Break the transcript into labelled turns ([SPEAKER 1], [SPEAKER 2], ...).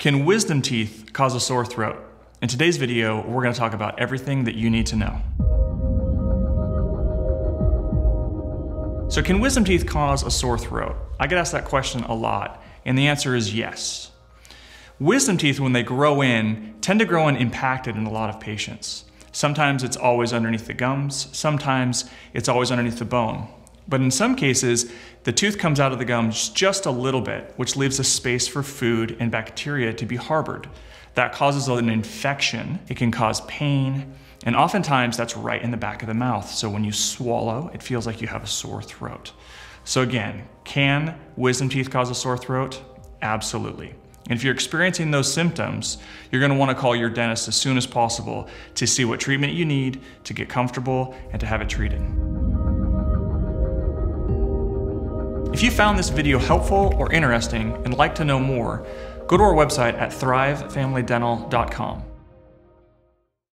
[SPEAKER 1] Can wisdom teeth cause a sore throat? In today's video, we're gonna talk about everything that you need to know. So can wisdom teeth cause a sore throat? I get asked that question a lot, and the answer is yes. Wisdom teeth, when they grow in, tend to grow in impacted in a lot of patients. Sometimes it's always underneath the gums, sometimes it's always underneath the bone. But in some cases, the tooth comes out of the gums just a little bit, which leaves a space for food and bacteria to be harbored. That causes an infection. It can cause pain, and oftentimes that's right in the back of the mouth. So when you swallow, it feels like you have a sore throat. So again, can wisdom teeth cause a sore throat? Absolutely. And if you're experiencing those symptoms, you're gonna to want to call your dentist as soon as possible to see what treatment you need to get comfortable and to have it treated. If you found this video helpful or interesting and like to know more, go to our website at thrivefamilydental.com.